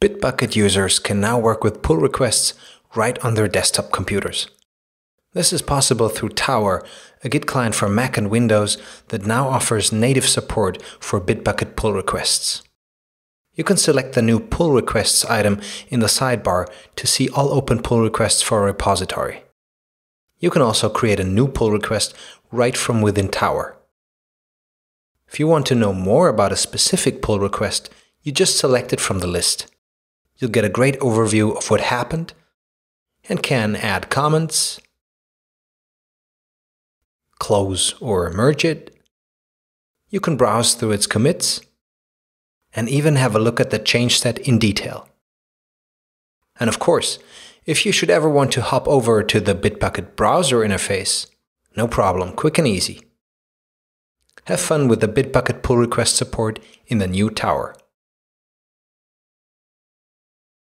Bitbucket users can now work with pull requests right on their desktop computers. This is possible through Tower, a Git client for Mac and Windows that now offers native support for Bitbucket pull requests. You can select the new pull requests item in the sidebar to see all open pull requests for a repository. You can also create a new pull request right from within Tower. If you want to know more about a specific pull request, you just select it from the list. You'll get a great overview of what happened and can add comments, close or merge it. You can browse through its commits and even have a look at the change set in detail. And of course, if you should ever want to hop over to the Bitbucket browser interface, no problem, quick and easy. Have fun with the Bitbucket pull request support in the new tower.